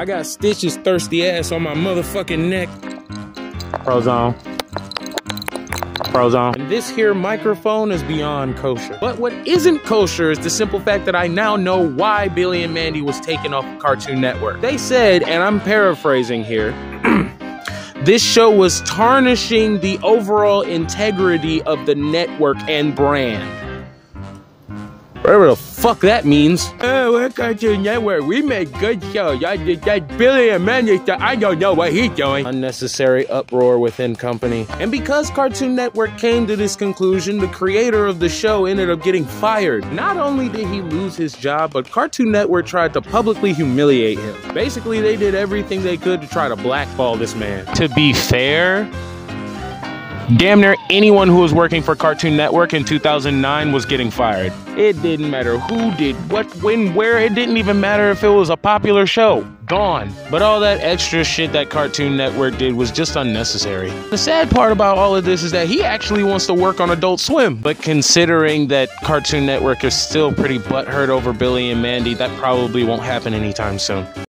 I got Stitch's thirsty ass on my motherfucking neck. Prozone. Prozone. And this here microphone is beyond kosher. But what isn't kosher is the simple fact that I now know why Billy and Mandy was taken off of Cartoon Network. They said, and I'm paraphrasing here, this show was tarnishing the overall integrity of the network and brand. Whatever the fuck that means. Oh, we're Cartoon Network. We make good shows. I did that Billy and Mandy stuff. I don't know what he's doing. Unnecessary uproar within company. And because Cartoon Network came to this conclusion, the creator of the show ended up getting fired. Not only did he lose his job, but Cartoon Network tried to publicly humiliate him. Basically, they did everything they could to try to blackball this man. To be fair, damn near anyone who was working for Cartoon Network in 2009 was getting fired. It didn't matter who did what, when, where. It didn't even matter if it was a popular show. Gone. But all that extra shit that Cartoon Network did was just unnecessary. The sad part about all of this is that he actually wants to work on Adult Swim. But considering that Cartoon Network is still pretty butthurt over Billy and Mandy, that probably won't happen anytime soon.